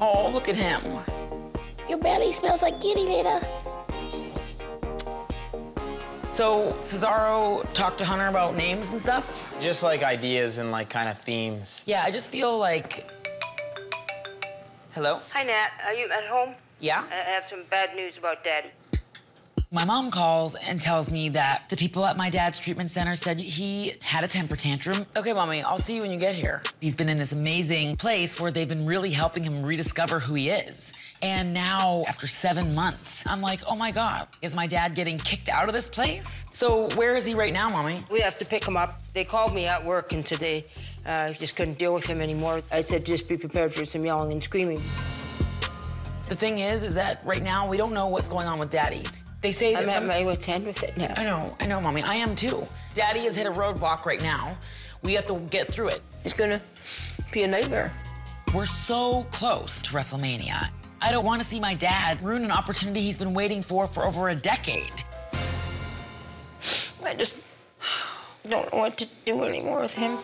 Oh, look at him. Your belly smells like kitty litter. So Cesaro talked to Hunter about names and stuff? Just like ideas and like kind of themes. Yeah, I just feel like. Hello? Hi, Nat. Are you at home? Yeah? I have some bad news about Daddy. My mom calls and tells me that the people at my dad's treatment center said he had a temper tantrum. Okay, mommy, I'll see you when you get here. He's been in this amazing place where they've been really helping him rediscover who he is. And now, after seven months, I'm like, oh my God, is my dad getting kicked out of this place? So, where is he right now, mommy? We have to pick him up. They called me at work, and today I uh, just couldn't deal with him anymore. I said, just be prepared for some yelling and screaming. The thing is, is that right now we don't know what's going on with daddy. They say that I'm some... at my wit's end with it now. I know, I know, mommy. I am too. Daddy has hit a roadblock right now. We have to get through it. It's gonna be a nightmare. We're so close to WrestleMania. I don't want to see my dad ruin an opportunity he's been waiting for for over a decade. I just don't know what to do anymore with him.